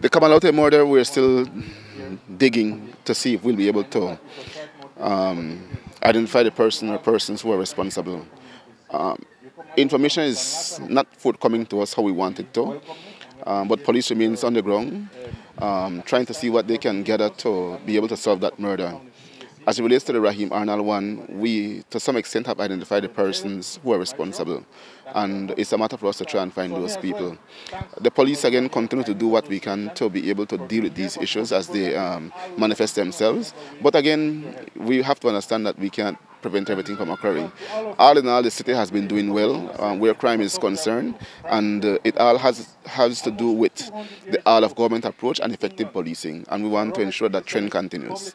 The Camalote murder, we're still digging to see if we'll be able to um, identify the person or persons who are responsible. Um, information is not forthcoming to us how we want it to, um, but police remains on the ground, um, trying to see what they can gather to be able to solve that murder. As it relates to the Rahim Arnold one, we to some extent have identified the persons who are responsible. And it's a matter for us to try and find those people. The police again continue to do what we can to be able to deal with these issues as they um, manifest themselves. But again, we have to understand that we can't prevent everything from occurring. All in all, the city has been doing well um, where crime is concerned, and uh, it all has has to do with the all of government approach and effective policing, and we want to ensure that trend continues.